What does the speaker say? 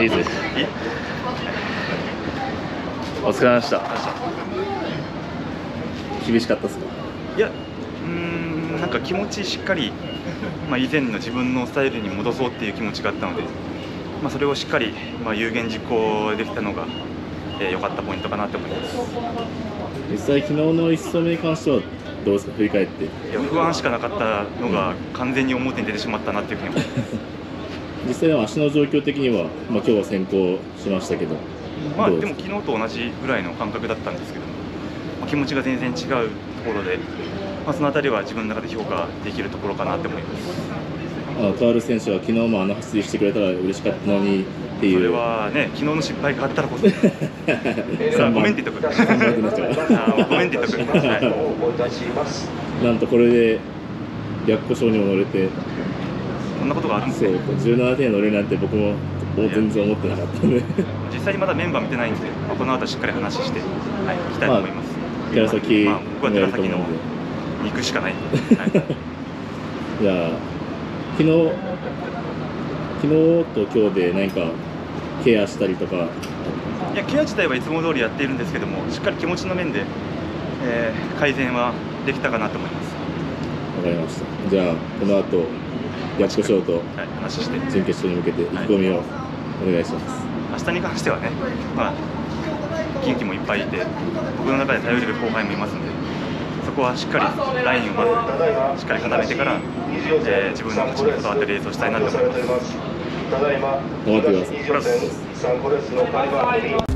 いいぜお疲れ様でした。厳しかったっすか？いやうーんなんか気持ちしっかり、まあ、以前の自分のスタイルに戻そうっていう気持ちがあったので、まあ、それをしっかり、まあ、有言実行できたのが良、えー良かったポイントかなと思います。実際昨日の1走目に関してはどうですか？振り返って。いや不安しかなかったのが完全に表に出てしまったなっていうふうに思います実際でも足の状況的には、まあ、今日は先行しましたけどまあどうすでも昨日と同じぐらいの感覚だったんですけども、まあ気持ちが全然違うところで、まあ、そのあたりは自分の中で評価できるところかなと思います。あのカール選手は昨日もあの走りしてくれたら嬉しかったのにっていう。それはね昨日の失敗があったらこそ。3番ごめんって言っとく。3番手になっちゃう。あーごめんって言っとく、はい。なんとこれで逆故障にも乗れてこんなことがあるんですそうね。17点乗れるなんて僕も全然思ってなかったんで。実際にまだメンバー見てないんで、まあ、この後しっかり話して、はい、行きたいと思います、寺崎まあ、僕は寺崎のると思うんで。肉しかない。はい、じゃあ昨日昨日と今日で何かケアしたりとか。いやケア自体はいつも通りやっているんですけどもしっかり気持ちの面で、えー改善はできたかなと思います、わかりました。じゃあこの後逆故障とはい、話して。準決勝に向けて意気込みをお願いします、明日に関してはね、まあ、近畿もいっぱいいて僕の中で頼れる後輩もいますんでそこはしっかりラインをまずしっかり固めてから、えー自分の勝ちにこだわってレースをしたいなと思います。頑張ってください